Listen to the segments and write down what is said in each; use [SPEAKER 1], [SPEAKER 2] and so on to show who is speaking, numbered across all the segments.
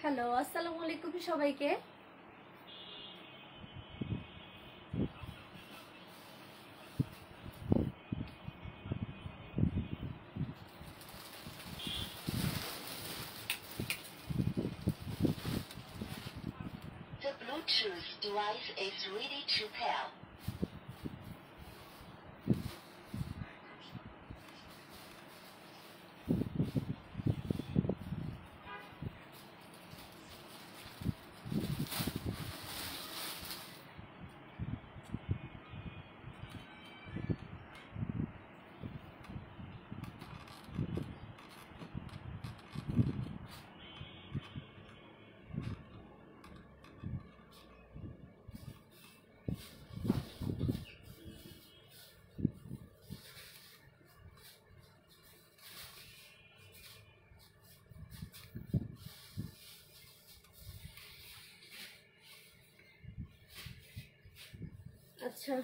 [SPEAKER 1] Hello আসসালামু আলাইকুম সবাইকে। আচ্ছা।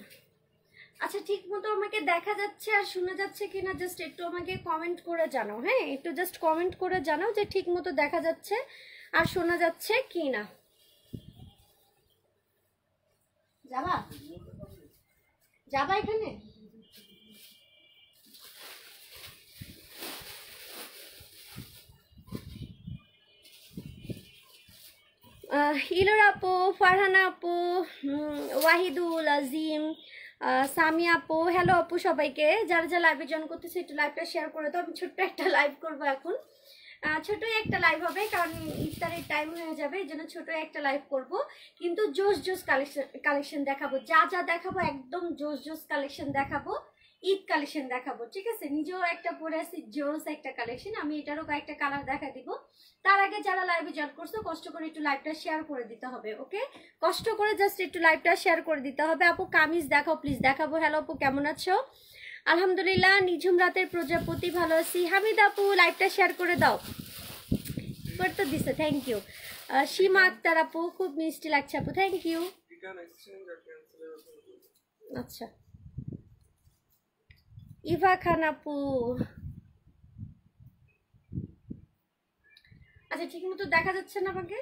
[SPEAKER 1] আচ্ছা ঠিক মতো আমাকে দেখা যাচ্ছে আর শোনা যাচ্ছে কিনা জাস্ট একটু আমাকে কমেন্ট করে জানাও হ্যাঁ? একটু জাস্ট কমেন্ট করে জানাও যে ঠিক মতো দেখা যাচ্ছে আর শোনা যাচ্ছে কি না যাবা? যাবা এখানে? ইলোর আপু, ফারহানা আপু ওয়াহিদুল আজিম সামিয়া আপু হ্যালো আপু সবাইকে। যারা যারা লাইভে জয়েন করতেছে, একটু লাইভটা শেয়ার করে তো আমি ছোট্ট একটা লাইভ করব এখন। ছোটই একটা লাইভ হবে, কারণ ইফতারের টাইম হয়ে যাবে, এই জন্য ছোট একটা লাইভ করব। কিন্তু জোস জোস কালেকশন কালেকশন দেখাবো। যা যা দেখাবো, একদম জোস জোস কালেকশন দেখাবো। ঈদ কালেকশন দেখাবো ঠিক আছে? নিজেও একটা পরে আছি জোস একটা কালেকশন আমি এটারও কয়েকটা কালার দেখা দিব। তার আগে যারা লাইভে জয়েন করছ কষ্ট করে একটু লাইভটা শেয়ার করে দিতে হবে ওকে কষ্ট করে জাস্ট একটু লাইভটা শেয়ার করে দিতে হবে। আপু কামিজ দেখাও প্লিজ দেখাবো। হ্যালো আপু কেমন আছো? আলহামদুলিল্লাহ নিঝুম রাতের প্রজাপতি ভালো আছি। হামিদ আপু লাইভটা শেয়ার করে দাও। করে তো দিছে থ্যাংক ইউ সীমা আক্তার আপু খুব মিষ্টি লাগছে আপু থ্যাংক ইউ আচ্ছা। ইভা খান আপু আচ্ছা ঠিক মতো দেখা যাচ্ছে না আমাকে?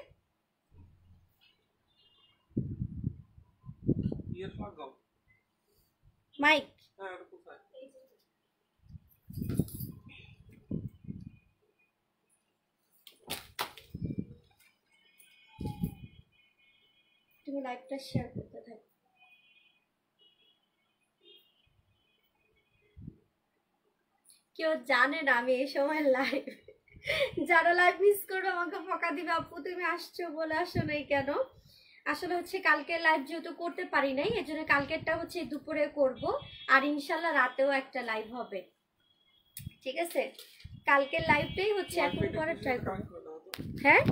[SPEAKER 1] মাইক
[SPEAKER 2] হ্যাঁ
[SPEAKER 1] তুমি লাইভটা শেয়ার করতে থাকো। কেউ জানে না আমি এই সময় লাইভ যারা লাইভ মিস করবে আমাকে ফকা দিবে আপু তুমি আসছো বলে আসো নাই কেন? আসলে হচ্ছে কালকে লাইভ যেহেতু করতে পারি নাই এর জন্য কালকেরটা হচ্ছে দুপুরে করব আর ইনশাল্লাহ রাতেও একটা লাইভ হবে। ঠিক আছে? কালকের লাইভটাই হচ্ছে এখন পরে ট্রাই করব। হ্যাঁ?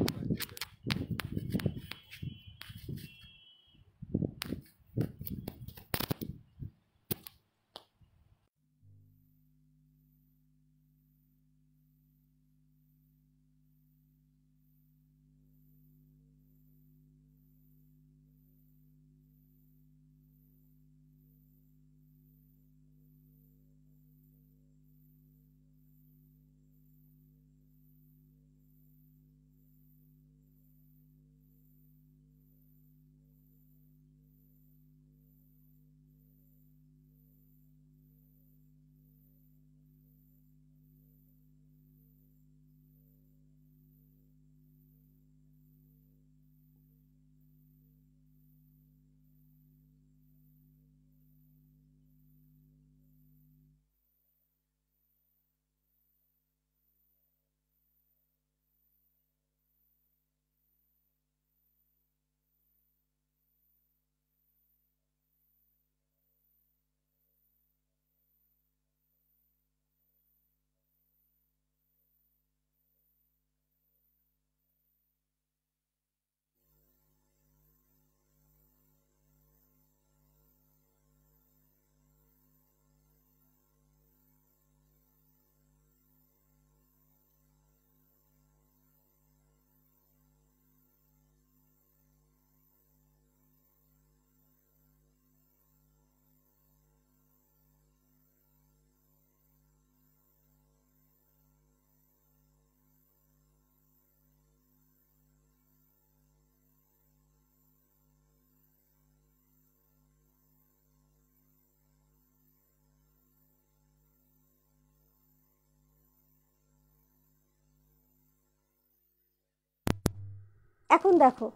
[SPEAKER 1] এখন দেখো।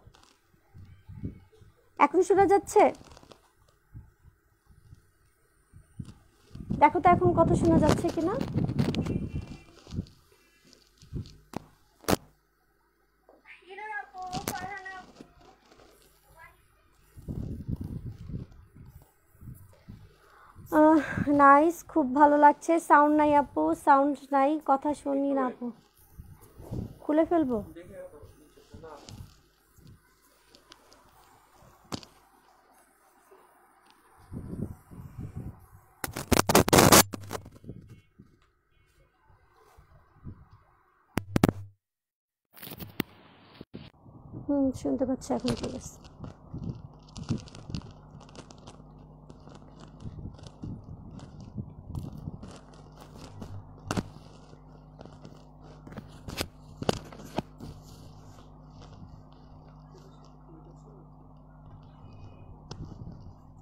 [SPEAKER 1] এখন শোনা যাচ্ছে? দেখো তো এখন কত শোনা যাচ্ছে কিনা? নাইস খুব ভালো লাগছে। সাউন্ড নাই আপু সাউন্ড নাই। কথা শুনি না আপু। খুলে ফেলব? শুনতে পাচ্ছি এখন ঠিক আছে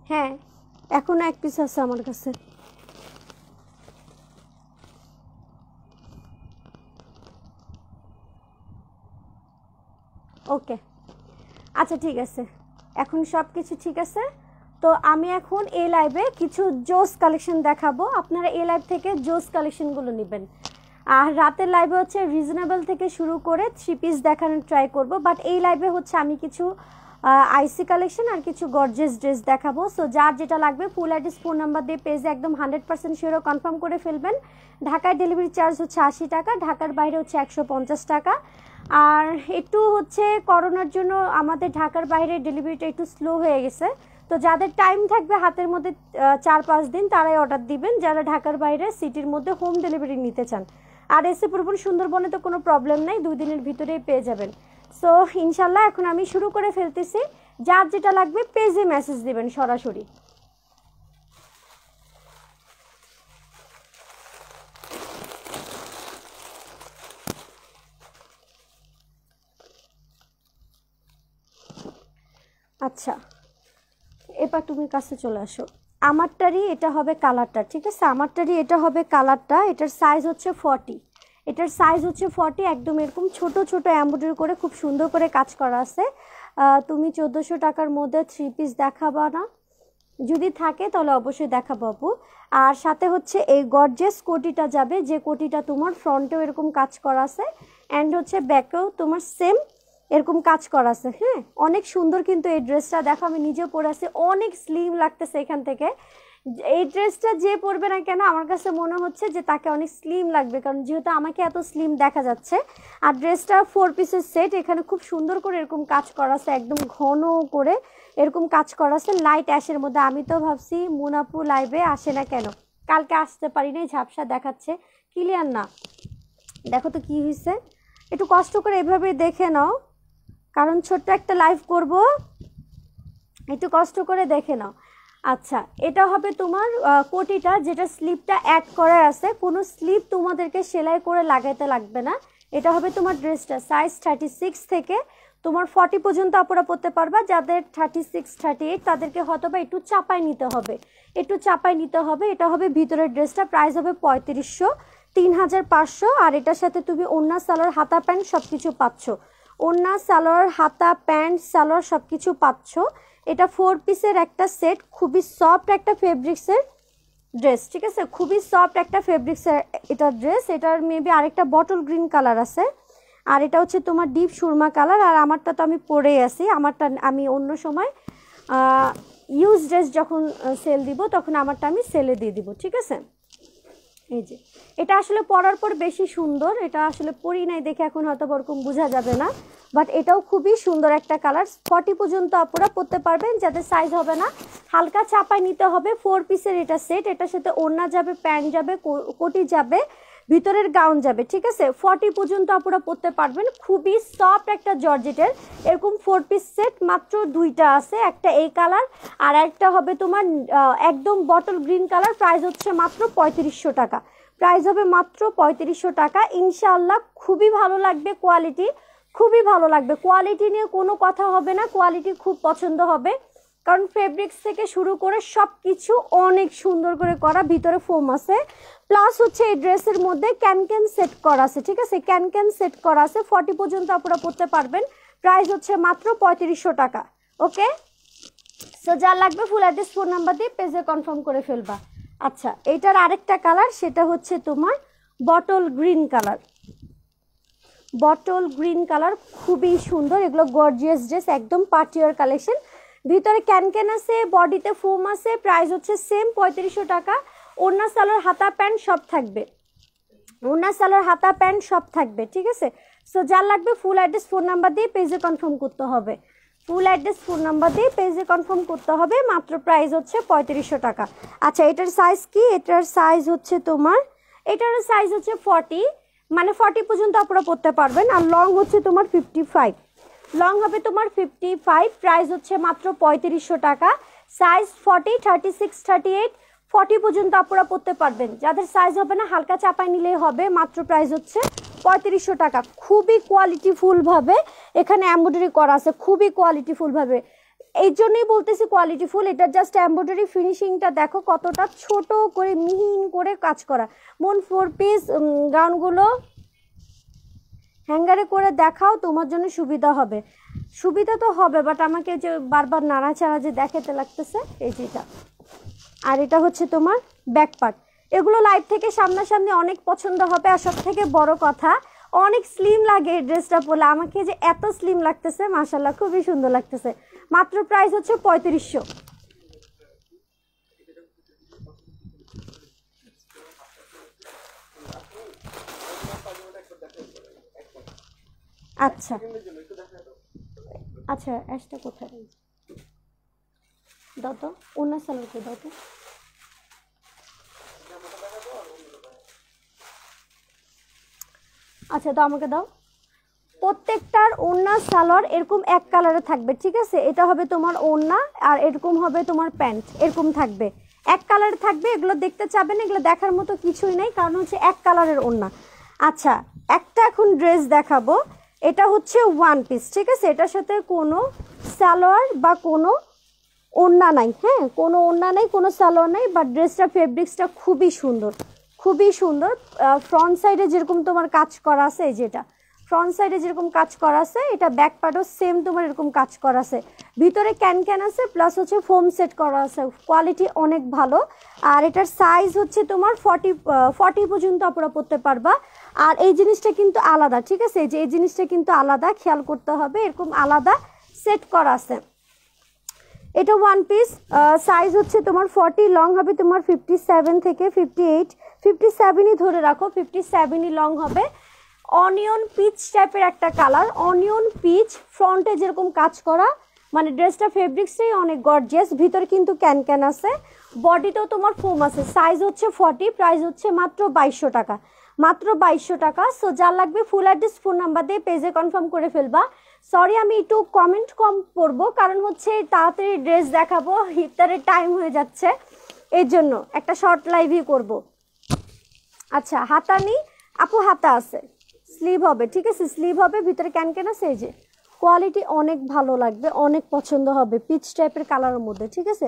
[SPEAKER 1] হ্যাঁ এখনও এক পিস আছে আমার কাছে। ওকে। আচ্ছা ঠিক আছে। এখন সব কিছু ঠিক আছে? তো আমি এখন এই লাইভে কিছু জোস কালেকশন দেখাবো। আপনারা এই লাইভ থেকে জোস কালেকশনগুলো নেবেন। আর রাতের লাইভে হচ্ছে রিজনেবল থেকে শুরু করে থ্রি পিস দেখানোর ট্রাই করব। বাট এই লাইভে হচ্ছে আমি কিছু আইসি কালেকশন আর কিছু গর্জেস ড্রেস দেখাবো। সো যার যেটা লাগবে ফুল অ্যাড্রেস ফোন নাম্বার দিয়ে পেজে একদম হান্ড্রেড পার্সেন্ট শিওরও কনফার্ম করে ফেলবেন। ঢাকায় ডেলিভারি চার্জ হচ্ছে আশি টাকা, ঢাকার বাইরে হচ্ছে একশো পঞ্চাশ টাকা। আর একটু হচ্ছে করোনার জন্য আমাদের ঢাকার বাইরে ডেলিভারিটা একটু স্লো হয়ে গেছে। তো যাদের টাইম থাকবে হাতের মধ্যে চার পাঁচ দিন, তারাই অর্ডার দিবেন। যারা ঢাকার বাইরে সিটির মধ্যে হোম ডেলিভারি নিতে চান। আর এসে পুরোপুরি সুন্দরবনে তো কোনো প্রবলেম নেই, দুই দিনের ভিতরেই পেয়ে যাবেন। সো ইনশাল্লাহ এখন আমি শুরু করে ফেলতেছি। যার যেটা লাগবে পেজে মেসেজ দিবেন সরাসরি। আচ্ছা এবার তুমি কাছে চলে আসো। আমারটারই এটা হবে কালারটা, ঠিক আছে? আমারটারই এটা হবে কালারটা, এটার সাইজ হচ্ছে ফর্টি এটার সাইজ হচ্ছে ফর্টি একদম এরকম ছোট ছোট এম্ব্রয়ডারি করে খুব সুন্দর করে কাজ করা আছে। তুমি চোদ্দোশো টাকার মধ্যে থ্রি পিস দেখাবা না। যদি থাকে তাহলে অবশ্যই দেখাবো আপু। আর সাথে হচ্ছে এই গর্জেস কোটিটা যাবে, যে কোটিটা তোমার ফ্রন্টেও এরকম কাজ করা আছে। অ্যান্ড হচ্ছে ব্যাকেও তোমার সেম এরকম কাজ করা আছে হ্যাঁ? অনেক সুন্দর কিন্তু এই ড্রেসটা। দেখো, আমি নিজেও পরে আছি। অনেক স্লিম লাগতেছে এখান থেকে। এই ড্রেসটা যে পরবে না কেন, আমার কাছে মনে হচ্ছে যে তাকে অনেক স্লিম লাগবে, কারণ যেহেতু আমাকে এত স্লিম দেখা যাচ্ছে। আর ড্রেসটা ফোর পিসের সেট এখানে খুব সুন্দর করে এরকম কাজ করা আছে, একদম ঘন করে এরকম কাজ করা আছে। লাইট অ্যাশের মধ্যে আমি তো ভাবছি মুনাপু লাইভে আসে না কেন? কালকে আসতে পারি নাই, ঝাপসা দেখাচ্ছে। ক্লিয়ার না। দেখো তো কি হয়েছে একটু কষ্ট করে এভাবে দেখে নাও। কারণ ছোট্ট একটা লাইভ করব। একটু কষ্ট করে দেখে নাও। আচ্ছা এটা হবে তোমার কোটিটা যেটা স্লিপটা অ্যাড করা আছে। কোনো স্লিপ তোমাদেরকে সেলাই করে লাগাইতে লাগবে না। এটা হবে তোমার ড্রেসটা সাইজ থার্টি সিক্স থেকে তোমার ফর্টি পর্যন্ত আপনারা পরতে পারবা। যাদের থার্টি সিক্স থার্টি এইট তাদেরকে হয়তো বা একটু চাপায় নিতে হবে। একটু চাপায় নিতে হবে। এটা হবে ভিতরের ড্রেসটা প্রাইস হবে পঁয়ত্রিশশো, তিন হাজার পাঁচশো। আর এটার সাথে তুমি ওন্না সালোয়ার, হাতা, প্যান্ট সব কিছু পাচ্ছ। ওন্না সালোয়ার, হাতা, প্যান্ট, সালোয়ার সব কিছু পাচ্ছ। এটা ফোর পিসের একটা সেট খুবই সফট একটা ফেব্রিক্সের ড্রেস ঠিক আছে? খুবই সফট একটা ফেব্রিক্সের এটা ড্রেস এটার মেবি আরেকটা বটল গ্রিন কালার আছে। আর এটা হচ্ছে তোমার ডিপ সুরমা কালার আর আমারটা তো আমি পরেই আছি। আমারটা আমি অন্য সময় ইউজ ড্রেস যখন সেল দিব, তখন আমারটা আমি সেলে দিয়ে দিব, ঠিক আছে? এই যে। এটা আসলে পরার পর বেশি সুন্দর। এটা আসলে পরি নাই দেখে এখন হয়তো ওরকম বোঝা যাবে না। বাট এটাও খুবই সুন্দর একটা কালার ফর্টি পর্যন্ত আপনারা পরতে পারবেন, যাতে সাইজ হবে না। হালকা চাপায় নিতে হবে। ফোর পিসের এটা সেট এটার সাথে ওড়না যাবে প্যান্ট যাবে কোটি যাবে। ভিতরের গাউন যাবে, ঠিক আছে? ফর্টি পর্যন্ত আপনারা পরতে পারবেন। খুবই সফট একটা জর্জেটের, এরকম ফোর পিস সেট মাত্র দুইটা আছে, একটা এই কালার আর একটা হবে তোমার একদম বটল গ্রিন কালার প্রাইস হচ্ছে মাত্র পঁয়ত্রিশশো টাকা। প্রাইস হবে মাত্র পঁয়ত্রিশশো টাকা। ইনশাআল্লাহ খুবই ভালো লাগবে কোয়ালিটি খুবই ভালো লাগবে। কোয়ালিটি নিয়ে কোনো কথা হবে না কোয়ালিটি খুব পছন্দ হবে। কারণ ফেব্রিক্স থেকে শুরু করে সব কিছু অনেক সুন্দর করে করা, ভিতরে ফোম আছে। প্লাস হচ্ছে এই ড্রেসের মধ্যে ক্যান ক্যান সেট করা আছে, ঠিক আছে? ক্যান ক্যান সেট করা আছে ফর্টি পর্যন্ত আপনারা পড়তে পারবেন। প্রাইস হচ্ছে মাত্র পঁয়ত্রিশশো টাকা ওকে সো যা লাগবে ফুল অ্যাড্রেস ফোন নাম্বার দিয়ে পেজে কনফার্ম করে ফেলবা। আচ্ছা এটার আরেকটা কালার সেটা হচ্ছে তোমার bottle green colour bottle green colour খুবই সুন্দর, এগুলো গর্জিয়াস ড্রেস একদম পার্টিয়ার কালেকশন ভিতরে ক্যানক্যান আছে, বডিতে ফোম আছে প্রাইস হচ্ছে সেম পঁয়ত্রিশশো টাকা। ওড়না সালোয়ার, হাতা প্যান্ট সব থাকবে। ওড়না সালোয়ার, হাতা প্যান্ট সব থাকবে, ঠিক আছে? সো যার লাগবে ফুল অ্যাড্রেস ফোন নাম্বার দিয়ে পেজে কনফার্ম করতে হবে। ফুল অ্যাড্রেস ফোন নাম্বার দিয়ে পেজে কনফার্ম করতে হবে, মাত্র প্রাইস হচ্ছে পঁয়ত্রিশশো টাকা। আচ্ছা এটার সাইজ কি? এটার সাইজ হচ্ছে তোমার, এটার সাইজ হচ্ছে ফর্টি মানে ফর্টি পর্যন্ত আপনারা পড়তে পারবেন, আর লং হচ্ছে তোমার ফিফটি ফাইভ লং হবে তোমার ফিফটি ফাইভ প্রাইস হচ্ছে মাত্র পঁয়ত্রিশশো টাকা। Size forty thirty six thirty eight forty পর্যন্ত আপনারা পড়তে পারবেন। যাদের সাইজ হবে না, হালকা চাপায় নিলেই হবে। মাত্র প্রাইস হচ্ছে পঁয়ত্রিশশো টাকা। খুবই কোয়ালিটিফুলভাবে এখানে এম্ব্রয়ডারি করা আছে। খুবই কোয়ালিটিফুলভাবে এই জন্যই বলতেছি কোয়ালিটিফুল এটা জাস্ট এম্ব্রয়ডারি ফিনিশিংটা দেখো কতটা ছোট করে, মিহিন করে কাজ করা। মন ফোর পিস গাউনগুলো হ্যাঙ্গারে করে দেখাও, তোমার জন্য সুবিধা হবে। সুবিধা তো হবে বাট আমাকে যে বারবার নাড়াচাড়া যে দেখাতে লাগতেছে, এই যেটা আর এটা হচ্ছে তোমার ব্যাক এগুলো লাইভ থেকে সামনাসামনি অনেক পছন্দ হবে, আর সব থেকে বড় কথা, অনেক স্লিম লাগে এই ড্রেসটা পরলে। আমাকে যে এত স্লিম লাগতেছে মাসাল্লাহ খুবই সুন্দর লাগতেছে। মাত্র প্রাইস হচ্ছে পঁয়ত্রিশশো। আচ্ছা। আচ্ছা অ্যাশটা কোথায়? দাও তো, অন্য সালোয়ারকে দাও তো। আচ্ছা দাও আমাকে দাও। প্রত্যেকটার ওড়না সালোয়ার এরকম এক কালারে থাকবে, ঠিক আছে? এটা হবে তোমার ওড়না আর এরকম হবে তোমার প্যান্ট, এরকম থাকবে। এক কালারে থাকবে, এগুলো দেখতে চাবেন, এগুলো দেখার মতো কিছুই নেই, কারণ হচ্ছে এক কালারের ওড়না। আচ্ছা একটা এখন ড্রেস দেখাবো। এটা হচ্ছে ওয়ান পিস ঠিক আছে? এটার সাথে কোনো সালোয়ার বা কোনো ওড়না নাই হ্যাঁ? কোনো ওড়না নেই, কোনো সালোয়ার নেই বা ড্রেসটা ফেব্রিক্সটা খুবই সুন্দর খুবই সুন্দর। ফ্রন্ট সাইডে যেরকম তোমার কাজ করা আছে যেটা। ফ্রন্ট সাইডে যেরকম কাজ করা আছে, এটা ব্যাক পার্টও সেম তোমার এরকম কাজ করা আছে। ভিতরে ক্যান ক্যান আছে প্লাস হচ্ছে ফোম সেট করা আছে। কোয়ালিটি অনেক ভালো। আর এটার সাইজ হচ্ছে তোমার ফর্টি ফর্টি পর্যন্ত আপনারা পড়তে পারবা। আর এই জিনিসটা কিন্তু আলাদা, ঠিক আছে? যে এই জিনিসটা কিন্তু আলাদা, খেয়াল করতে হবে, এরকম আলাদা সেট করা আছে। এটা ওয়ান পিস সাইজ হচ্ছে তোমার ফর্টি লং হবে তোমার ফিফটি সেভেন থেকে ফিফটি এইট ফিফটি সেভেনই ধরে রাখো ফিফটি সেভেনই লং হবে। অনিয়ন পিচ টাইপের একটা কালার অনিয়ন পিচ ফ্রন্টে যেরকম কাজ করা মানে ড্রেসটা ফেব্রিক্সটাই অনেক গর্জিয়াস ভিতরে কিন্তু ক্যান ক্যান আছে। বডিতেও তোমার ফোম আছে। সাইজ হচ্ছে ফর্টি প্রাইস হচ্ছে মাত্র বাইশশো টাকা। মাত্র বাইশশো টাকা। সো যা লাগবে ফুল অ্যাড্রেস ফোন নাম্বার দিয়ে পেজে কনফার্ম করে ফেলবা। সরি আমি একটু কমেন্ট কম পড়ব কারণ হচ্ছে তাড়াতাড়ি ড্রেস দেখাবো। ইফতারের টাইম হয়ে যাচ্ছে। এর জন্য একটা শর্ট লাইভই করব। আচ্ছা হাতা নেই। আপু, হাতা আছে। স্লিভ হবে, ঠিক আছে? স্লিভ হবে, ভিতরে ক্যান ক্যান আছে? যে কোয়ালিটি অনেক ভালো লাগবে, অনেক পছন্দ হবে। পিচ টাইপের কালারের মধ্যে, ঠিক আছে?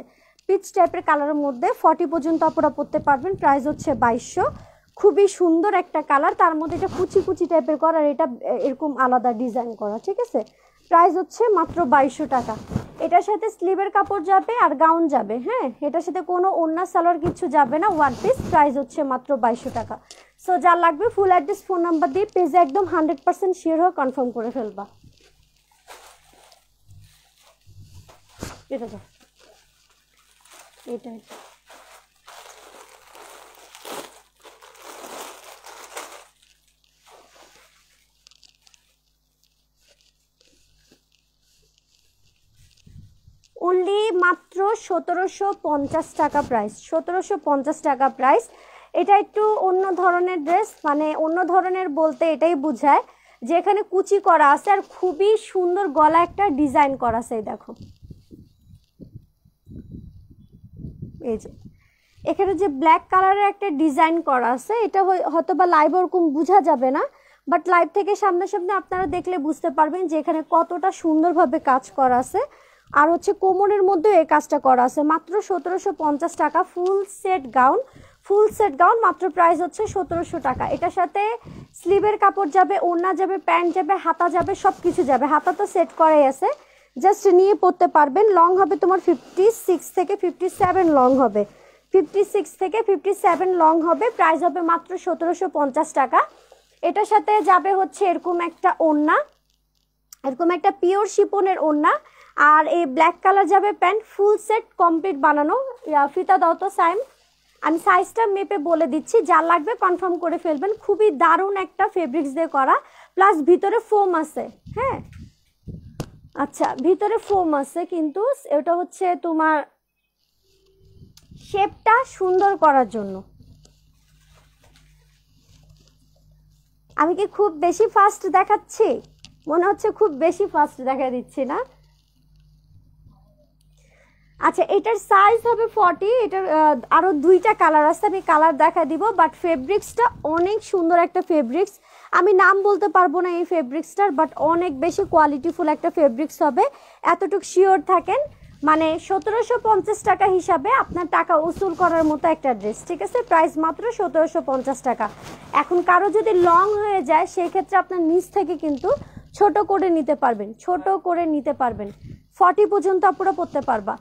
[SPEAKER 1] পিচ টাইপের কালারের মধ্যে ফর্টি পর্যন্ত আপনারা পড়তে পারবেন। প্রাইস হচ্ছে বাইশশো। খুবই সুন্দর একটা কালার তার মধ্যে এটা কুচি কুচি টাইপের করা আর এটা এরকম আলাদা ডিজাইন করা, ঠিক আছে? প্রাইস হচ্ছে মাত্র বাইশশো টাকা। এটার সাথে স্লিভের কাপড় যাবে আর গাউন যাবে হ্যাঁ? এটার সাথে কোনো অন্য সালোয়ার কিছু যাবে না। ওয়ান পিস প্রাইস হচ্ছে মাত্র বাইশশো টাকা। সো যা লাগবে ফুল অ্যাড্রেস ফোন নাম্বার দিয়ে পেজে একদম হান্ড্রেড পার্সেন্ট শিওর হয়ে কনফার্ম করে ফেলবা। এটা দাও এটা এটা। অনলি মাত্র সতেরোশো পঞ্চাশ টাকা প্রাইস সতেরোশো পঞ্চাশ টাকা প্রাইস এটা একটু অন্য ধরনের ড্রেস মানে অন্য ধরনের বলতে এটাই বোঝায় যে এখানে কুচি করা আছে আর খুবই সুন্দর গলা একটা ডিজাইন করা আছে দেখো। এই যে, এখানে যে ব্ল্যাক কালারের একটা ডিজাইন করা আছে, এটা হয়তো বা লাইভ ওরকম বোঝা যাবে না বাট লাইভ থেকে সামনাসামনি আপনারা দেখলে বুঝতে পারবেন যে এখানে কতটা সুন্দরভাবে কাজ করা আছে। আর হচ্ছে কোমরের মধ্যে এই কাজটা করা আছে, মাত্র সতেরোশো পঞ্চাশ টাকা full set gown full set gown মাত্র প্রাইস হচ্ছে সতেরোশো টাকা। এটার সাথে স্লিভের কাপড় যাবে, ওড়না যাবে, প্যান্ট যাবে, হাতা যাবে সব কিছু যাবে। হাতা তো সেট করাই আছে। জাস্ট নিয়ে পড়তে পারবেন। লং হবে তোমার ফিফটি সিক্স থেকে ফিফটি সেভেন লং হবে। ফিফটি সিক্স থেকে ফিফটি সেভেন লং হবে। প্রাইস হবে মাত্র সতেরোশো পঞ্চাশ টাকা। এটার সাথে যাবে হচ্ছে এরকম একটা ওড়না। এরকম একটা পিওর শিপনের ওড়না। আর এই ব্ল্যাক কালার যাবে প্যান্ট ফুল সেট কমপ্লিট বানানো। ফিতা দাও তো, সাইম। আমি সাইজটা মেপে বলে দিচ্ছি। যা লাগবে কনফার্ম করে ফেলবেন। খুবই দারুণ একটা ফেব্রিক্স দিয়ে করা। প্লাস ভিতরে ফোম আছে। হ্যাঁ? আচ্ছা ভিতরে ফোম আছে কিন্তু এটা হচ্ছে তোমার শেপটা সুন্দর করার জন্য। আমি কি খুব বেশি ফাস্ট দেখাচ্ছি? মনে হচ্ছে খুব বেশি ফাস্ট দেখা দিচ্ছি না। আচ্ছা এটার সাইজ হবে ফর্টি এটার আহ, আরও দুইটা কালার আছে আমি কালার দেখা দিব বাট ফেব্রিক্সটা অনেক সুন্দর একটা ফেব্রিক্স আমি নাম বলতে পারব না এই ফেব্রিক্সটার বাট অনেক বেশি কোয়ালিটিফুল একটা ফেব্রিক্স হবে। এতটুকু শিওর থাকেন মানে সতেরোশো পঞ্চাশ টাকা হিসাবে আপনার টাকা উসুল করার মতো একটা ড্রেস ঠিক আছে? প্রাইস মাত্র সতেরোশো পঞ্চাশ টাকা। এখন কারও যদি লং হয়ে যায় সেই ক্ষেত্রে আপনার নিচ থেকে কিন্তু ছোট করে নিতে পারবেন, ছোট করে নিতে পারবেন। ফর্টি পর্যন্ত আপনারা পড়তে পারবা।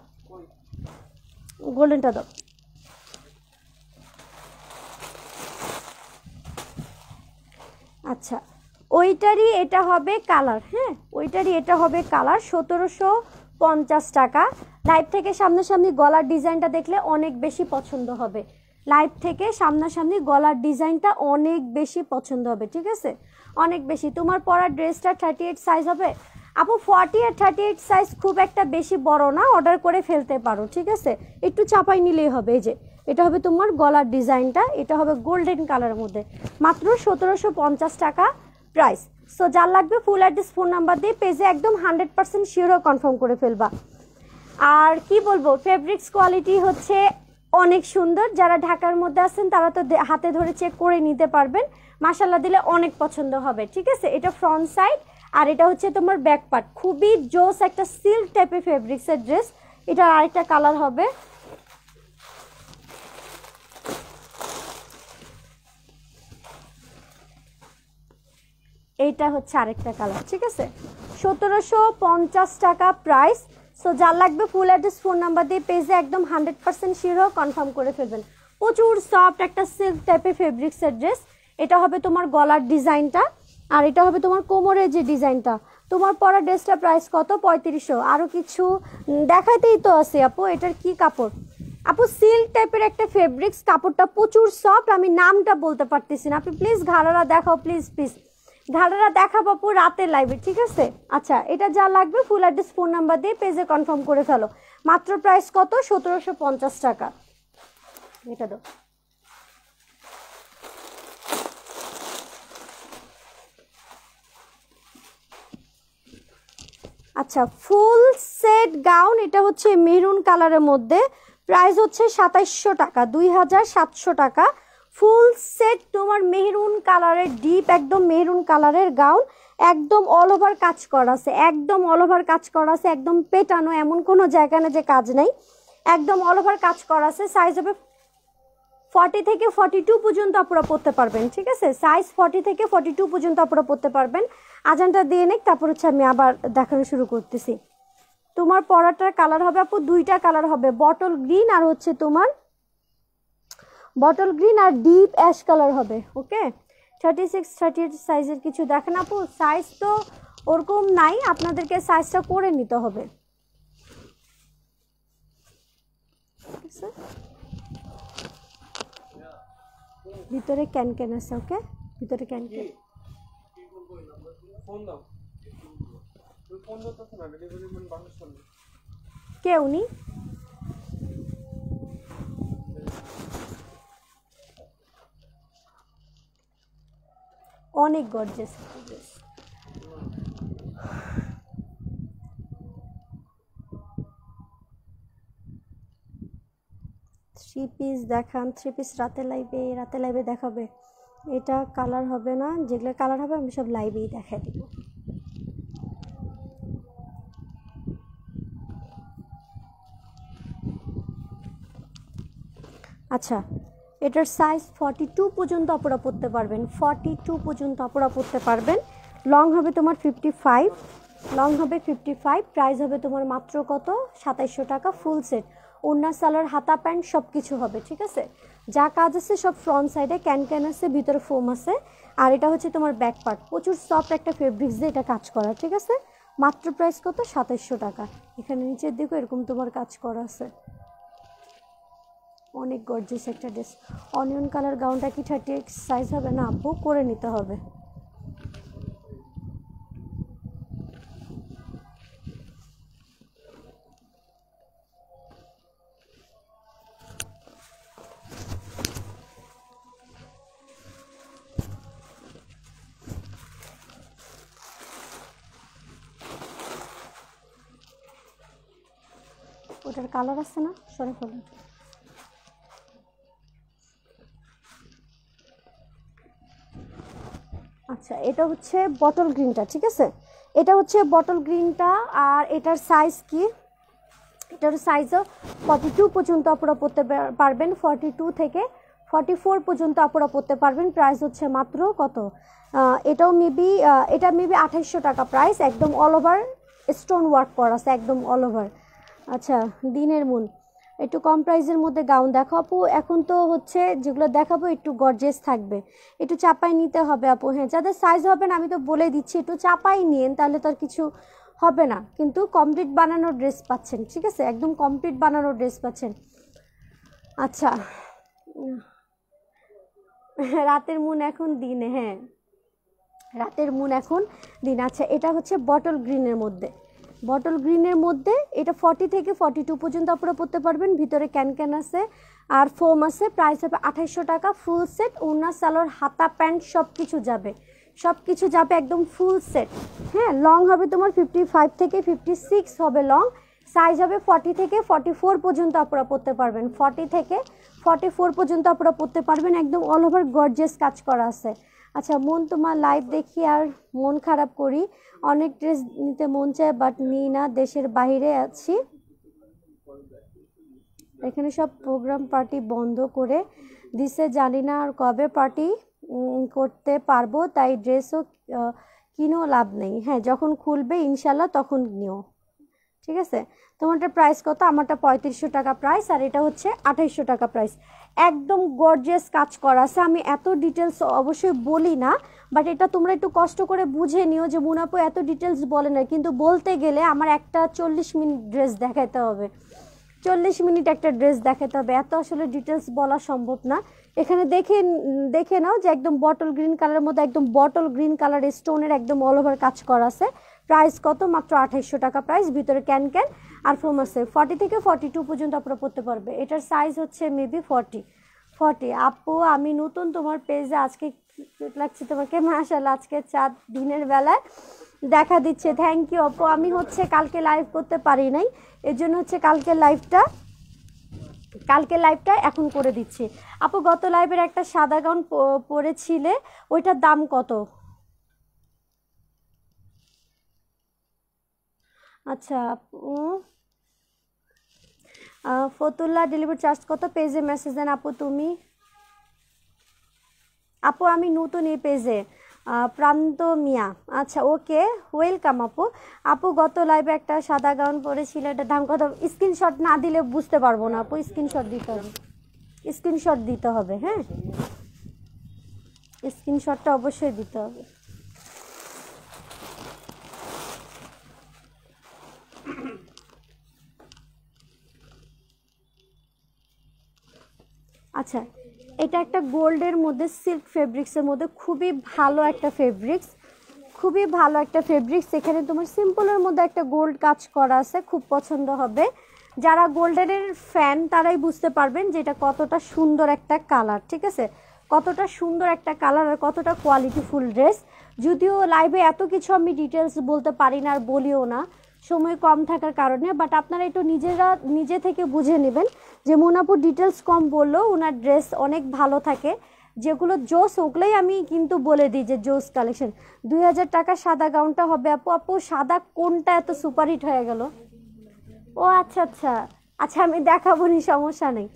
[SPEAKER 1] গোল্ডেনটা দাও। আচ্ছা ওইটারই এটা হবে কালার হ্যাঁ? ওইটারই এটা হবে কালার, সতেরোশো পঞ্চাশ টাকা। লাইভ থেকে সামনাসামনি গলার ডিজাইনটা দেখলে অনেক বেশি পছন্দ হবে। লাইভ থেকে সামনাসামনি গলার ডিজাইনটা অনেক বেশি পছন্দ হবে, ঠিক আছে? অনেক বেশি। তোমার পরা ড্রেসটা থার্টি এইট সাইজ হবে। আপু ফর্টি আর থার্টি এইট সাইজ খুব একটা বেশি বড় না অর্ডার করে ফেলতে পারো, ঠিক আছে? একটু চাপাই নিলেই হবে, এই যে। এটা হবে তোমার গলার ডিজাইনটা, এটা হবে গোল্ডেন কালারের মধ্যে। মাত্র সতেরোশো পঞ্চাশ টাকা প্রাইস সো যার লাগবে ফুল অ্যাড্রেস ফোন নাম্বার দিয়ে পেজে একদম হান্ড্রেড পার্সেন্ট শিওরও কনফার্ম করে ফেলবা। আর কি বলব ফেব্রিক্স কোয়ালিটি হচ্ছে অনেক সুন্দর। যারা ঢাকার মধ্যে আছেন, তারা তো হাতে ধরে চেক করে নিতে পারবেন। মাসাল্লাহ দিলে অনেক পছন্দ হবে, ঠিক আছে? এটা ফ্রন্ট সাইড আর এটা হচ্ছে তোমার ব্যাক পার্ট খুবই জোস একটা সিল্ক টাইপের ফেব্রিক্সের ড্রেস এটার আরেকটা কালার হবে এইটা হচ্ছে আরেকটা কালার ঠিক আছে? সতেরোশো পঞ্চাশ টাকা প্রাইস সো যার লাগবে ফুল অ্যাড্রেস ফোন নাম্বার দিয়ে পেজে একদম হান্ড্রেড পার্সেন্ট শিওর কনফার্ম করে ফেলবেন। প্রচুর সফট একটা সিল্ক টাইপের ফেব্রিক্সের ড্রেস এটা হবে তোমার গলার ডিজাইনটা, আর এটা হবে তোমার কোমরের যে ডিজাইনটা। তোমার পরা ড্রেসটা প্রাইস কত? পঁয়ত্রিশশো। আরও কিছু দেখাইতেই তো আছে আপু, এটার কি কাপড়? আপু সিল্ক টাইপের একটা ফেব্রিক্স কাপড়টা প্রচুর সফট আমি নামটা বলতে পারতেছি না। আপনি প্লিজ ঘাড়ারা দেখাও প্লিজ প্লিজ ঘাড়ারা দেখা বাপু রাতের লাইভে ঠিক আছে? আচ্ছা এটা যা লাগবে ফুল অ্যাড্রেস ফোন নাম্বার দিয়ে পেজে কনফার্ম করে ফেলো। মাত্র প্রাইস কত? সতেরোশো পঞ্চাশ টাকা। এটা দাও। আচ্ছা ফুল সেট গাউন এটা হচ্ছে মেরুন কালারের মধ্যে। প্রাইস হচ্ছে সাতাইশশো টাকা, দুই হাজার সাতশো টাকা। ফুল সেট তোমার মেহরুন কালারের ডিপ একদম মেহরুন কালারের গাউন, একদম অল ওভার কাজ করা আছে, একদম অল ওভার কাজ করা আছে, একদম পেটানো, এমন কোনো জায়গা না যে কাজ নেই, একদম অল ওভার কাজ করা আছে সাইজ হবে ফর্টি থেকে ফর্টি টু পর্যন্ত আপনারা পড়তে পারবেন, ঠিক আছে? সাইজ ফর্টি থেকে ফর্টি টু পর্যন্ত আপনারা পড়তে পারবেন। আজানটা দিয়ে নেক, তারপর হচ্ছে আমি আবার দেখানো শুরু করতেছি। তোমার পরাটার কালার হবে আপু, দুইটা কালার হবে বটল গ্রিন আর হচ্ছে তোমার বটল গ্রিন আর ডিপ অ্যাশ কালার হবে okay thirty six thirty eight সাইজের কিছু দেখেন আপু। সাইজ তো ওরকম নাই, আপনাদেরকে সাইজটা করে নিতে হবে। ভিতরে ক্যান ক্যান আছে ওকে ভিতরে ক্যান ক্যান
[SPEAKER 2] ফোন দাও তুই ফোন ধরতেছে না ডেলিভারি ম্যান বাসার সামনে
[SPEAKER 1] কে উনি অনেক গর্জেস থ্রি পিস দেখান থ্রি পিস রাতে লাইভে রাতে লাইভে দেখাবে। এটা কালার হবে না, যেগুলো কালার হবে আমি সব লাইভেই দেখাই দিব। আচ্ছা এটার সাইজ ফর্টি টু পর্যন্ত আপনারা পড়তে পারবেন। ফর্টি টু পর্যন্ত আপনারা পড়তে পারবেন। লং হবে তোমার ফিফটি ফাইভ লং হবে ফিফটি ফাইভ প্রাইস হবে তোমার মাত্র কত? সাতাইশশো টাকা ফুল সেট ওড়না, সালোয়ার, হাতা, প্যান্ট সব কিছু হবে, ঠিক আছে? যা কাজ আছে সব ফ্রন্ট সাইডে ক্যান ক্যান আছে, ভিতরে ফোম আছে। আর এটা হচ্ছে তোমার ব্যাক পার্ট প্রচুর সফট একটা ফেব্রিক্স দিয়ে এটা কাজ করা, ঠিক আছে? মাত্র প্রাইস কত? সাতাইশশো টাকা। এখানে নিচের দিকেও এরকম তোমার কাজ করা আছে। অনেক গর্জিয়াস একটা ড্রেস অনিয়ন কালার গাউনটা কি থার্টি এক্স সাইজ হবে? না, আপু, করে নিতে হবে। ওটার কালার আছে না? সরে ফেলুন। আচ্ছা এটা হচ্ছে বটল গ্রিনটা ঠিক আছে? এটা হচ্ছে বটল গ্রিনটা আর এটার সাইজ কি? এটার সাইজও ফর্টি টু পর্যন্ত আপনারা পড়তে পারবেন ফর্টি টু থেকে ফর্টি ফোর পর্যন্ত আপনারা পড়তে পারবেন। প্রাইস হচ্ছে মাত্র কত? এটাও মেবি এটা মেবি আঠাইশশো টাকা প্রাইস একদম অল ওভার স্টোন ওয়ার্ক করা আছে, একদম অল ওভার আচ্ছা দিনের মুন একটু কম প্রাইসের মধ্যে গাউন দেখো আপু এখন তো হচ্ছে যেগুলো দেখাবো, একটু গর্জেস থাকবে। একটু চাপাই নিতে হবে আপু। হ্যাঁ যাদের সাইজ হবে না, আমি তো বলে দিচ্ছি, একটু চাপাই নিন তাহলে তো আর কিছু হবে না। কিন্তু কমপ্লিট বানানো ড্রেস পাচ্ছেন, ঠিক আছে? একদম কমপ্লিট বানানো ড্রেস পাচ্ছেন। আচ্ছা। রাতের মুন এখন দিনে হ্যাঁ। রাতের মুন এখন দিন। আচ্ছা এটা হচ্ছে বটল গ্রিনের মধ্যে। বটল গ্রিনের মধ্যে এটা ফর্টি থেকে ফর্টি টু পর্যন্ত আপনারা পড়তে পারবেন। ভিতরে ক্যান ক্যান আছে, আর ফোম আছে প্রাইস হবে আঠাইশশো টাকা ফুল সেট ওড়না, সালোয়ার, হাতা, প্যান্ট সব কিছু যাবে। সব কিছু যাবে একদম ফুল সেট হ্যাঁ লং হবে তোমার ফিফটি ফাইভ থেকে ফিফটি সিক্স হবে লং সাইজ হবে ফর্টি থেকে ফর্টি ফোর পর্যন্ত আপনারা পড়তে পারবেন। ফর্টি থেকে ফর্টি ফোর পর্যন্ত আপনারা পড়তে পারবেন। একদম অল ওভার গর্জেস কাজ করা আছে। আচ্ছা মন তোমার লাইভ দেখি আর মন খারাপ করি। অনেক ড্রেস নিতে মন চায় বাট নিই না। দেশের বাইরে আছি। এখানে সব প্রোগ্রাম পার্টি বন্ধ করে দিছে। জানি না আর কবে পার্টি করতে পারব। তাই ড্রেসও কিনেও লাভ নেই। হ্যাঁ যখন খুলবে ইনশাল্লাহ তখন নিও। ঠিক আছে? তোমারটা প্রাইস কত? আমারটা পঁয়ত্রিশশো টাকা প্রাইস আর এটা হচ্ছে আঠাইশশো টাকা প্রাইস একদম গর্জিয়াস কাজ করা। আছে আমি এত ডিটেলস অবশ্যই বলি না বাট এটা তোমরা একটু কষ্ট করে বুঝে নিও যে মুনাপু এত ডিটেলস বলে না কিন্তু বলতে গেলে আমার একটা চল্লিশ মিনিট ড্রেস দেখাতে হবে। চল্লিশ মিনিট একটা ড্রেস দেখাতে হবে। এত আসলে ডিটেলস বলা সম্ভব না। এখানে দেখে দেখে নাও যে একদম বটল গ্রিন কালারের মধ্যে একদম বটল গ্রিন কালার স্টোনের একদম অল ওভার কাজ করা আছে। প্রাইস কত? মাত্র আঠাইশশো টাকা প্রাইস, ভিতরে ক্যান ক্যান আর ফোম আছে। ফর্টি থেকে ফর্টি টু পর্যন্ত আপনারা পড়তে পারবে। এটার সাইজ হচ্ছে মেবি ফর্টি। ফর্টি। আপু, আমি নতুন তোমার পেজে আজকে লাগছে তোমাকে মাশাল্লাহ আজকে চাঁদ দিনের বেলায় দেখা দিচ্ছে। থ্যাংক ইউ আপু। আমি হচ্ছে কালকে লাইভ করতে পারি নাই। এর জন্য হচ্ছে কালকে লাইভটা কালকে লাইভটা এখন করে দিচ্ছি। আপু, গত লাইভের একটা সাদা গাউন পরেছিলে। ওইটার দাম কত? আচ্ছা আপু। ফতুল্লা ডেলিভারি চার্জ কত? পেজে মেসেজ দেন আপু তুমি। আপু, আমি নতুন এই পেজে প্রান্ত মিয়া। আচ্ছা ওকে ওয়েলকাম আপু। আপু, গত লাইভে একটা সাদা গাউন পরেছিল এটার দাম কত? স্ক্রিনশট না দিলে বুঝতে পারব না আপু স্ক্রিনশট দিতে হবে। স্ক্রিনশট দিতে হবে হ্যাঁ? স্ক্রিনশটটা অবশ্যই দিতে হবে। আচ্ছা এটা একটা গোল্ডের মধ্যে সিল্ক ফেব্রিক্সের মধ্যে খুবই ভালো একটা ফেব্রিক্স, খুবই ভালো একটা ফেব্রিক্স। এখানে তোমার সিম্পলের মধ্যে একটা গোল্ড কাজ করা আছে, খুব পছন্দ হবে। যারা গোল্ডেনের ফ্যান তারাই বুঝতে পারবেন যে এটা কতটা সুন্দর একটা কালার ঠিক আছে? কতটা সুন্দর একটা কালার আর কতটা কোয়ালিটিফুল ড্রেস যদিও লাইভে এত কিছু আমি ডিটেলস বলতে পারি না আর বলিও না। সময় কম থাকার কারণে বাট আপনারা একটু নিজেরা, নিজে থেকে বুঝে নেবেন যে মুনাপুর ডিটেলস কম বলল ওনার ড্রেস অনেক ভালো থাকে। যেগুলো জোস ওগুলোই আমি কিন্তু বলে দিই যে জোস কালেকশন দুই হাজার টাকা সাদা গাউনটা হবে আপু। আপু, সাদা কোনটা এত সুপারহিট হয়ে গেল? ও আচ্ছা আচ্ছা। আচ্ছা আমি দেখাবো নি, সমস্যা নেই।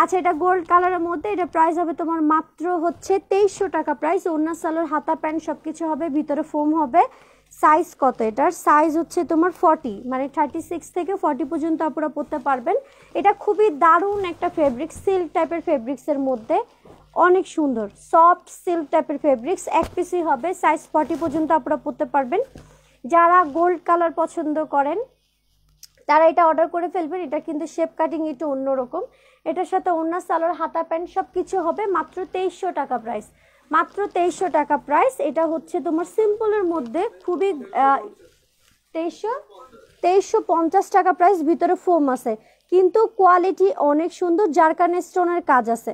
[SPEAKER 1] আচ্ছা এটা গোল্ড কালারের মধ্যে, এটা প্রাইস হবে তোমার মাত্র হচ্ছে তেইশশো টাকা প্রাইস অন্য সালোর হাতা প্যান্ট সব কিছু হবে, ভিতরে ফোম হবে। সাইজ কত? এটার সাইজ হচ্ছে তোমার ফর্টি মানে থার্টি সিক্স থেকে ফর্টি পর্যন্ত আপনারা পরতে পারবেন। এটা খুবই দারুণ একটা ফেব্রিক সিল্ক টাইপের ফেব্রিক্সের মধ্যে। অনেক সুন্দর সফট সিল্ক টাইপের ফেব্রিক্স এক পিসই হবে সাইজ ফর্টি পর্যন্ত আপনারা পরতে পারবেন। যারা গোল্ড কালার পছন্দ করেন, তারা এটা অর্ডার করে ফেলবেন। এটা কিন্তু শেপ কাটিং একটু অন্যরকম। এটার সাথে অন্য সালোয়ার, হাতা, প্যান্ট সব কিছু হবে, মাত্র তেইশশো টাকা প্রাইস মাত্র তেইশশো টাকা প্রাইস এটা হচ্ছে তোমার সিম্পলের মধ্যে খুবই তেইশশো তেইশশো পঞ্চাশ টাকা প্রাইস ভিতরে ফোম আছে। কিন্তু কোয়ালিটি অনেক সুন্দর, জারকান স্টোনের কাজ আছে।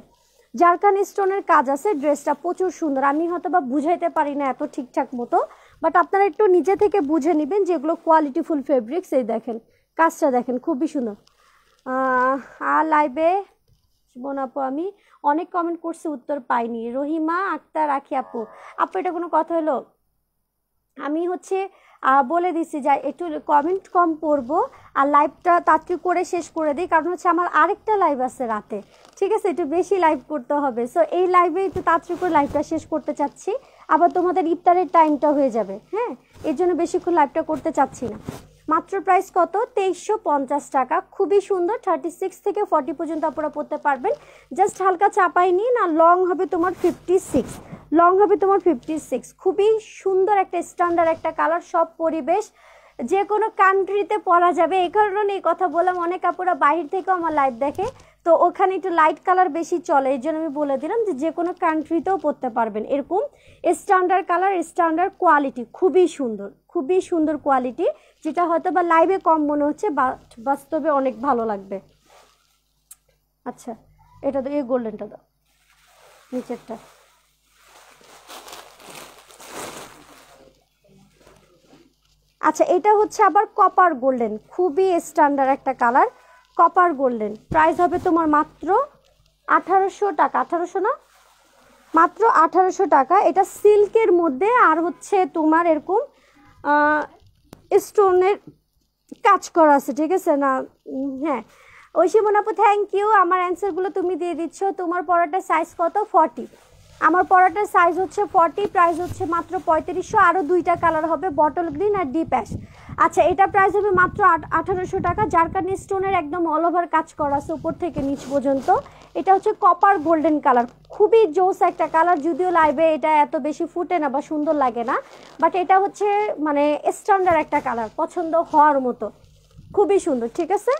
[SPEAKER 1] জারকান স্টোনের কাজ আছে ড্রেসটা প্রচুর সুন্দর। আমি হয়তো বা বুঝাইতে পারি না এত ঠিকঠাক মতো বাট আপনারা একটু নিজে থেকে বুঝে নেবেন যেগুলো কোয়ালিটিফুল ফেব্রিক্স এই দেখেন, কাজটা দেখেন, খুবই সুন্দর। আর লাইভে বোন আপু, আমি অনেক কমেন্ট করছি, উত্তর পাইনি। রহিমা আক্তার রাখি আপু আপু, এটা কোনো কথা হলো? আমি হচ্ছে বলে দিচ্ছি যে একটু কমেন্ট কম পড়ব আর লাইভটা তাড়াতাড়ি করে শেষ করে দিই, কারণ হচ্ছে আমার আরেকটা লাইভ আছে রাতে। ঠিক আছে? একটু বেশি লাইভ করতে হবে। সো এই লাইভে একটু তাড়াতাড়ি করে লাইভটা শেষ করতে চাচ্ছি। আবার তোমাদের ইফতারের টাইমটা হয়ে যাবে হ্যাঁ? এর জন্য বেশিক্ষণ লাইভটা করতে চাচ্ছি না। মাত্র প্রাইস কত? তেইশশো পঞ্চাশ টাকা। খুবই সুন্দর থার্টি সিক্স থেকে ফর্টি পর্যন্ত আপনারা পড়তে পারবেন। জাস্ট হালকা চাপাই নিন আর লং হবে তোমার ফিফটি সিক্স লং হবে তোমার ফিফটি সিক্স খুবই সুন্দর একটা স্ট্যান্ডার্ড একটা কালার সব পরিবেশ। যে কোনো কান্ট্রিতে পরা যাবে। এই কারণে এই কথা বললাম। অনেক আপুরা বাহির থেকেও আমার লাইভ দেখে। তো ওখানে একটু লাইট কালার বেশি চলে, এই জন্য আমি বলে দিলাম যে যে কোনো কান্ট্রিতেও পরতে পারবেন। এরকম স্ট্যান্ডার্ড কালার স্ট্যান্ডার্ড কোয়ালিটি খুবই সুন্দর খুবই সুন্দর কোয়ালিটি যেটা হয়তো বা লাইভে কম মনে হচ্ছে বাস্তবে অনেক ভালো লাগবে। আচ্ছা এটা তো, এই গোল্ডেনটা দাও, নিচেরটা। আচ্ছা এটা হচ্ছে আবার কপার গোল্ডেন খুবই স্ট্যান্ডার্ড একটা কালার কপার গোল্ডেন। প্রাইস হবে তোমার মাত্র আঠারোশো টাকা। আঠারোশো না? মাত্র আঠারোশো টাকা। এটা সিল্কের মধ্যে আর হচ্ছে তোমার এরকম স্টোনের কাজ করা আছে, ঠিক আছে? না হ্যাঁ। ঐশিমন আপু থ্যাংক ইউ আমার অ্যান্সারগুলো তুমি দিয়ে দিচ্ছ। তোমার পড়াটার সাইজ কত? ফর্টি আমার পড়াটার সাইজ হচ্ছে ফর্টি প্রাইস হচ্ছে মাত্র পঁয়ত্রিশশো। আরও দুইটা কালার হবে বটল গ্রিন আর ডিপ অ্যাশ আচ্ছা এটা প্রাইস হবে মাত্র আঠারোশো টাকা। জারকানি স্টোনের একদম অল ওভার কাজ করা আছে উপর থেকে নিচ পর্যন্ত। এটা হচ্ছে কপার গোল্ডেন কালার খুবই জোস একটা কালার যদিও লাইভে এটা এত বেশি ফুটে না বা সুন্দর লাগে না। বাট এটা হচ্ছে মানে স্ট্যান্ডার্ড একটা কালার পছন্দ হওয়ার মতো। খুবই সুন্দর, ঠিক আছে?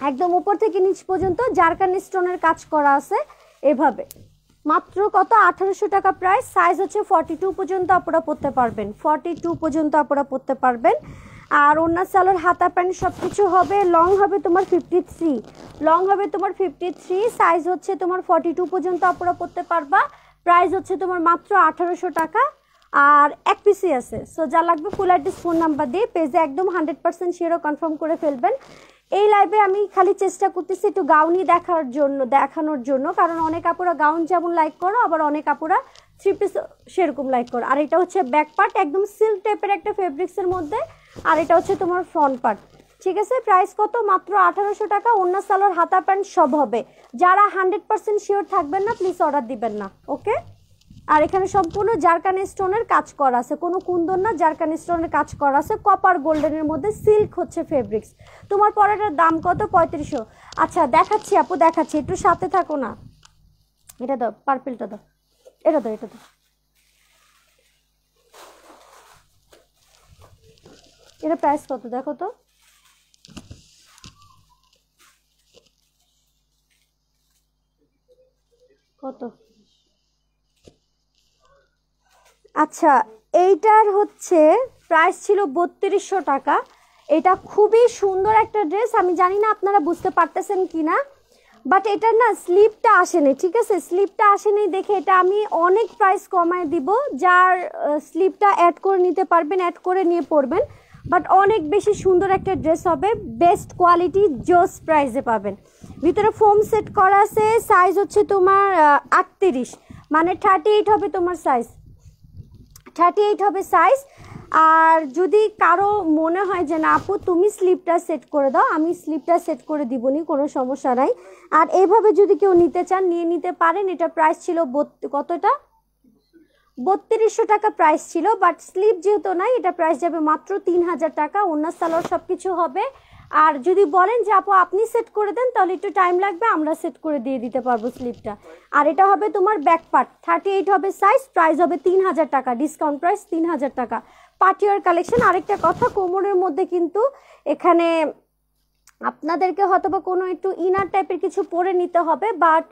[SPEAKER 1] একদম উপর থেকে নিচ পর্যন্ত জারকান স্টোনের কাজ করা আছে এভাবে। মাত্র কত? আঠারোশো টাকা প্রাইস সাইজ হচ্ছে ফর্টি টু পর্যন্ত আপনারা পরতে পারবেন। ফর্টি টু পর্যন্ত আপনারা পরতে পারবেন। আর অন্য সালোর হাতা প্যান্ট সব কিছু হবে। লং হবে তোমার ফিফটি থ্রি লং হবে তোমার ফিফটি থ্রি সাইজ হচ্ছে তোমার ফর্টি টু পর্যন্ত আপনারা পরতে পারবা। প্রাইস হচ্ছে তোমার মাত্র আঠারোশো টাকা। আর এক পিসি আছে। সো যা লাগবে ফুল অ্যাড্রেস ফোন নাম্বার দিয়ে পেজে একদম হান্ড্রেড পার্সেন্ট শেয়ারও কনফার্ম করে ফেলবেন। এই লাইভে আমি খালি চেষ্টা করতেছি একটু গাউনি দেখার জন্য, দেখানোর জন্য। কারণ অনেক আপুরা গাউন যেমন লাইক করো, আবার অনেক আপুরা থ্রি পিস সেরকম লাইক করো। আর এটা হচ্ছে ব্যাক পার্ট একদম সিল্ক টাইপের একটা ফেব্রিক্সের মধ্যে। আর এটা হচ্ছে তোমার ফ্রন্ট পার্ট ঠিক আছে? প্রাইস কত? মাত্র আঠারোশো টাকা। অন্য সালোয়ার, হাতা প্যান্ট সব হবে। যারা হান্ড্রেড পার্সেন্ট শিওর থাকবেন না প্লিজ অর্ডার দিবেন না। ওকে আর এখানে সম্পূর্ণ জারকান স্টোনের কাজ করা আছে। কোনো কুন্দন না, জারকান স্টোনের কাজ করা আছে। কপার গোল্ডেনের মধ্যে সিল্ক হচ্ছে ফেব্রিক্স। তোমার পরাটার দাম কত? পঁয়ত্রিশশো। আচ্ছা দেখাচ্ছি আপু, দেখাচ্ছি। একটু সাথে থাকো না। এটা দাও, পার্পেলটা দাও। এটা দাও এটা দাও। এটা প্রাইস কত? দেখো তো। কত? আচ্ছা এইটার হচ্ছে প্রাইস ছিল বত্রিশশো টাকা। এটা খুবই সুন্দর একটা ড্রেস আমি জানি না আপনারা বুঝতে পারতেছেন কি না বাট এটার না স্লিপটা আসেনি, ঠিক আছে? স্লিপটা আসেনি দেখে এটা আমি অনেক প্রাইস কমায় দিব, যার স্লিপটা অ্যাড করে নিতে পারবেন অ্যাড করে নিয়ে পড়বেন বাট অনেক বেশি সুন্দর একটা ড্রেস হবে বেস্ট কোয়ালিটি জোস প্রাইসে পাবেন। ভিতরে ফোম সেট করা আছে সাইজ হচ্ছে তোমার আটত্রিশ মানে থার্টি এইট হবে তোমার সাইজ থার্টি এইট হবে সাইজ আর যদি কারও মনে হয় যে, না আপু, তুমি স্লিপটা সেট করে দাও, আমি স্লিপটা সেট করে দিবনি, কোনো সমস্যা নাই। আর এইভাবে যদি কেউ নিতে চান, নিয়ে নিতে পারেন। এটা প্রাইস ছিল কতটা? বত্রিশশো টাকা প্রাইস ছিল বাট স্লিপ যেহেতু নাই, এটা প্রাইস যাবে মাত্র তিন হাজার টাকা। অন্য সালোয়ার সব কিছু হবে। আর যদি বলেন যে আপু, আপনি সেট করে দেন, তাহলে একটু টাইম লাগবে, আমরা সেট করে দিয়ে দিতে পারব স্লিপটা আর এটা হবে তোমার ব্যাক পার্ট থার্টি এইট হবে সাইজ প্রাইস হবে তিন হাজার টাকা ডিসকাউন্ট প্রাইস তিন হাজার টাকা। পার্টিওয়ার কালেকশন আরেকটা কথা, কোমরের মধ্যে কিন্তু এখানে আপনাদেরকে হয়তো বা কোনো একটু ইনার টাইপের কিছু পরে নিতে হবে বাট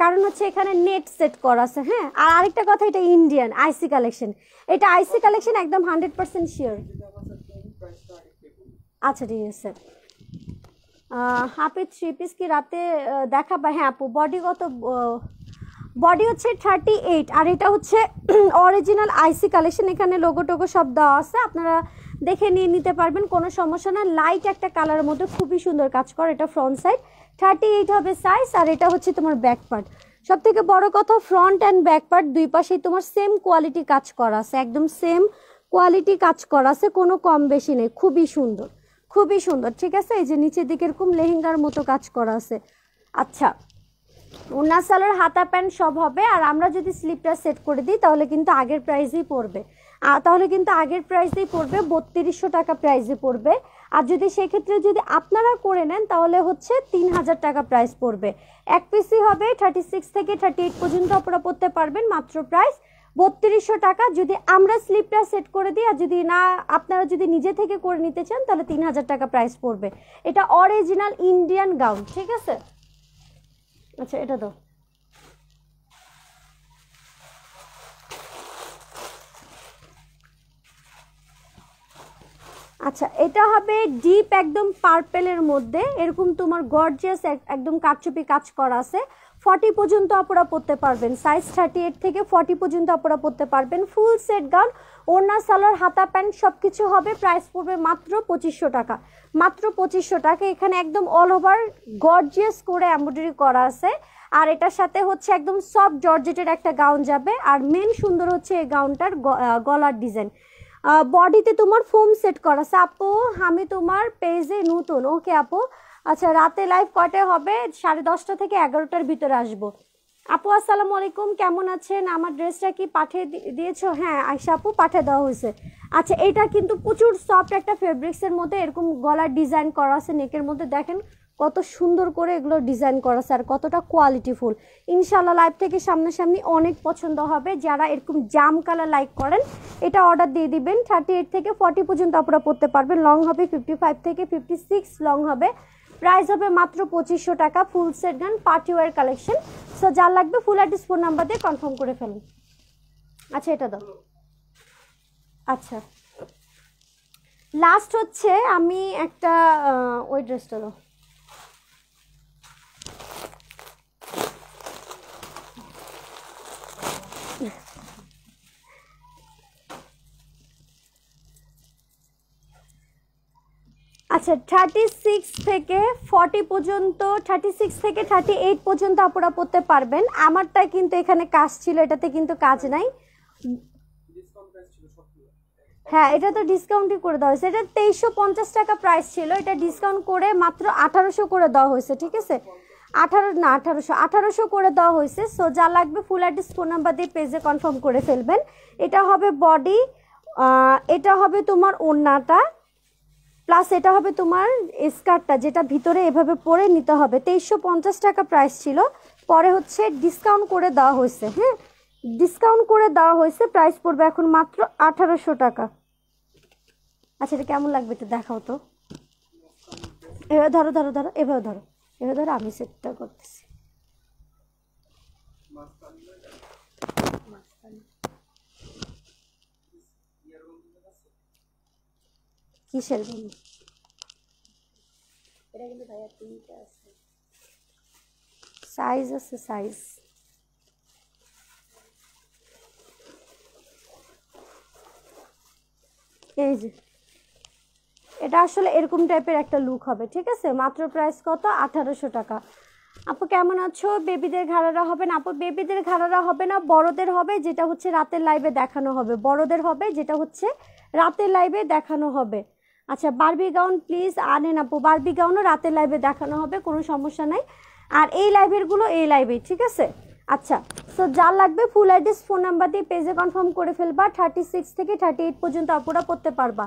[SPEAKER 1] কারণ হচ্ছে এখানে নেট সেট করা আছে হ্যাঁ? আর আরেকটা কথা, এটা ইন্ডিয়ান আইসি কালেকশন এটা আইসি কালেকশন একদম হান্ড্রেড পার্সেন্ট শিওর আচ্ছা ঠিক আছে। হাফি থ্রি পিস কি রাতে আহ, দেখাবা হ্যাঁ আপু বডিগত বডি হচ্ছে থার্টি এইট আর এটা হচ্ছে অরিজিনাল আইসি কালেকশন এখানে লোগো টোগো সব দেওয়া আছে আপনারা দেখে নিয়ে নিতে পারবেন কোনো সমস্যা না। লাইট একটা কালারের মধ্যে খুবই সুন্দর কাজ করে এটা ফ্রন্ট সাইড থার্টি এইট হবে সাইজ আর এটা হচ্ছে তোমার ব্যাক পার্ট সব থেকে বড় কথা ফ্রন্ট অ্যান্ড ব্যাক পার্ট দুই পাশেই তোমার সেম কোয়ালিটি কাজ করা আছে একদম সেম কোয়ালিটি কাজ করা আছে কোনো কম বেশি নেই খুবই সুন্দর। খুবই সুন্দর, ঠিক আছে? এই যে নিচের দিকে এরকম লেহেঙ্গার মতো কাজ করা আছে। আচ্ছা উন্না সালোয়ার হাতা প্যান্ট সব হবে, আর আমরা যদি স্লিপটা সেট করে দিই, তাহলে কিন্তু আগের প্রাইসেই পড়বে। তাহলে কিন্তু আগের প্রাইসেই পড়বে, বত্রিশশো টাকা প্রাইসে পড়বে। আর যদি সেক্ষেত্রে যদি আপনারা করে নেন, তাহলে হচ্ছে তিন হাজার টাকা প্রাইস পড়বে। এক পিসি হবে থার্টি সিক্স থেকে থার্টি এইট পর্যন্ত আপনারা পড়তে পারবেন মাত্র প্রাইস বত্রিশশো টাকা যদি আমরা স্লিপটা সেট করে দিই, আর যদি না, আপনারা যদি নিজে থেকে করে নিতে চান, তাহলে তিন হাজার টাকা প্রাইস পড়বে। এটা অরিজিনাল ইন্ডিয়ান গাউন ঠিক আছে? আচ্ছা এটা দাও। আচ্ছা এটা হবে ডিপ একদম পার্পেলের মধ্যে। এরকম তোমার গর্জিয়াস একদম কারচুপি কাজ করা আছে। ফর্টি পর্যন্ত আপনারা পড়তে পারবেন। সাইজ থার্টি এইট থেকে ফর্টি পর্যন্ত আপনারা পড়তে পারবেন। ফুল সেট গাউন ওড়না, সালোয়ার, হাতা, প্যান্ট সব কিছু হবে। প্রাইস পড়বে মাত্র পঁচিশশো টাকা। মাত্র পঁচিশশো টাকা। এখানে একদম অল ওভার গর্জিয়াস করে এমব্রয়ডারি করা আছে। আর এটার সাথে হচ্ছে একদম সফট জর্জেটের একটা গাউন যাবে। আর মেন সুন্দর হচ্ছে এই গাউনটার গলার ডিজাইন বডিতে তোমার ফোম সেট করা আছে। আপু, আমি তোমার পেজে নতুন। ওকে আপু। আচ্ছা রাতে লাইভ কয়টায় হবে? সাড়ে দশটা থেকে এগারোটার ভিতরে আসব। আপু, আসসালামু আলাইকুম, কেমন আছেন? আমার ড্রেসটা কি পাঠিয়ে দিয়েছ? হ্যাঁ আয়সা আপু, পাঠিয়ে দেওয়া হয়েছে। আচ্ছা এটা কিন্তু প্রচুর সফট একটা ফেব্রিক্সের মধ্যে, এরকম গলার ডিজাইন করা আছে নেকের মধ্যে। দেখেন কত সুন্দর করে এগুলো ডিজাইন করা আছে, আর কতটা কোয়ালিটিফুল ইনশাল্লাহ লাইভ থেকে সামনাসামনি অনেক পছন্দ হবে। যারা এরকম জাম কালার লাইক করেন, এটা অর্ডার দিয়ে দিবেন। থার্টি এইট থেকে ফর্টি পর্যন্ত আপনারা পড়তে পারবেন। লং হবে ফিফটি ফাইভ থেকে ফিফটি সিক্স লং হবে প্রাইস হবে মাত্র পঁচিশশো টাকা full set gown party wear collection so যার লাগবে ফুল অ্যাড্রেস ফোন নাম্বার দিয়ে কনফার্ম করে ফেলুন। আচ্ছা এটা দাও। আচ্ছা। লাস্ট হচ্ছে আমি একটা ওই ড্রেসটা দাও। আচ্ছা থার্টি সিক্স থেকে ফর্টি পর্যন্ত থার্টি সিক্স থেকে থার্টি এইট পর্যন্ত আপনারা পড়তে পারবেন। আমারটা কিন্তু এখানে কাজ ছিল, এটাতে কিন্তু কাজ নাই। হ্যাঁ এটা তো ডিসকাউন্টই করে দেওয়া হয়েছে। এটা তেইশশো পঞ্চাশ টাকা প্রাইস ছিল, এটা ডিসকাউন্ট করে মাত্র আঠারোশো করে দেওয়া হয়েছে, ঠিক আছে? আঠারো, না, আঠারোশো আঠারোশো করে দেওয়া হয়েছে। সো যা লাগবে ফুল অ্যাড্রেস ফোন নাম্বার দিয়ে পেজে কনফার্ম করে ফেলবেন। এটা হবে বডি এটা হবে তোমার ওড়নাটা। প্লাস এটা হবে তোমার স্কার্টটা যেটা ভিতরে এভাবে পরে নিতে হবে। তেইশশো পঞ্চাশ টাকা প্রাইস ছিল। পরে হচ্ছে ডিসকাউন্ট করে দেওয়া হয়েছে হ্যাঁ? ডিসকাউন্ট করে দেওয়া হয়েছে প্রাইস পড়বে এখন মাত্র আঠারোশো টাকা। আচ্ছা এটা কেমন লাগবে একটু দেখাও তো। এভাবে ধরো ধরো ধরো, এভাবে ধরো। এভাবে ধরো, আমি সেটটা করতেছি। কিসের বন্ধু এটা কিন্তু ভাইয়া তিনটা আছে। সাইজ আছে সাইজ এই যে। এটা আসলে এরকম টাইপের একটা লুক হবে ঠিক আছে? মাত্র প্রাইস কত? আঠারোশো টাকা। আপু কেমন আছো? বেবিদের ঘাড়ারা হবে না? আপু বেবিদের ঘাড়ারা হবে না? বড়দের হবে যেটা হচ্ছে রাতের লাইভে দেখানো হবে। বড়দের হবে যেটা হচ্ছে রাতের লাইভে দেখানো হবে। আচ্ছা বারবি গাউন প্লিজ আনেন আপু। বারবি গাউনও রাতের লাইভে দেখানো হবে, কোনো সমস্যা নাই। আর এই লাইভেরগুলো এই লাইভে ঠিক আছে? আচ্ছা সো যার লাগবে ফুল অ্যাড্রেস ফোন নাম্বার দিয়ে পেজে কনফার্ম করে ফেলবা। থার্টি সিক্স থেকে থার্টি এইট পর্যন্ত আপুরা পড়তে পারবা।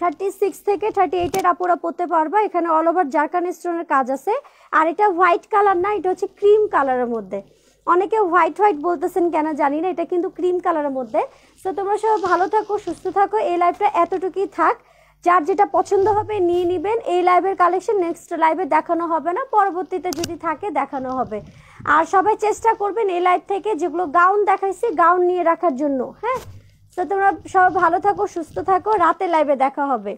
[SPEAKER 1] থার্টি সিক্স থেকে থার্টি এইটের আপুরা পড়তে পারবা। এখানে অল ওভার জারকান স্টোনের কাজ আছে। আর এটা হোয়াইট কালার না, এটা হচ্ছে ক্রিম কালারের মধ্যে। অনেকে হোয়াইট হোয়াইট বলতেছেন, কেন জানি না, এটা কিন্তু ক্রিম কালারের মধ্যে। সো তোমরা সব ভালো থাকো, সুস্থ থাকো। এই লাইফটা এতটুকুই থাক। যার যেটা পছন্দ হবে নিয়ে নেবেন। এই লাইভের কালেকশন নেক্সট লাইভে দেখানো হবে না, পরবর্তীতে যদি থাকে দেখানো হবে। আর সবাই চেষ্টা করবেন এই লাইভ থেকে যেগুলো গাউন দেখাইছি গাউন নিয়ে রাখার জন্য হ্যাঁ? তো তোমরা সবাই ভালো থাকো, সুস্থ থাকো, রাতে লাইভে দেখা হবে।